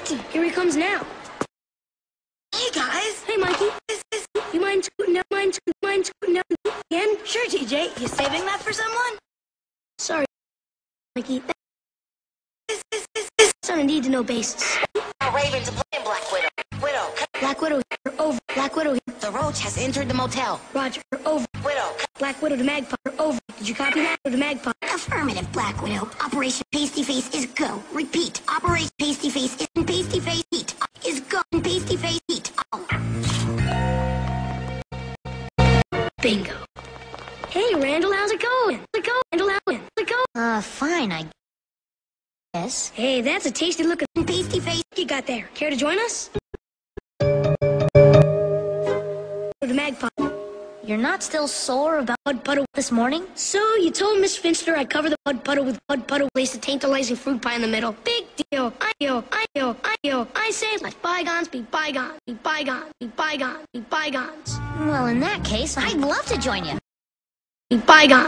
Mikey. Here he comes now. Hey, guys. Hey, Mikey. This is. You mind scooting down? Mind scooting? Mind scooting down again? Sure, TJ. You saving that for someone? Sorry, Mikey. That's on a need to know basis. Raven's playing Black Widow. Widow, cut. Black Widow here, over. Black Widow here, The roach has entered the motel. Roger, over. Widow. Black Widow to Magpie, over. Did you copy that? To Magpie. Affirmative, Black Widow. Operation Pasty Face is go. Repeat. Operation Pasty Face is Pasty Face heat. Pasty Face heat. Oh. Bingo. Hey, Randall, how's it going? How's it going? Randall, how's it going? Uh, fine, I guess. Hey, that's a tasty looking Pasty Face. you got there. Care to join us? You're not still sore about Bud puddle this morning? So you told Miss Finster I'd cover the bud puddle with bud puddle, place a tantalizing fruit pie in the middle. Big deal. I deal. I deal. I deal. I say let bygones be bygones. Be bygones. Be bygones. Be bygones. Well, in that case, I'd love to join you. Be bygones.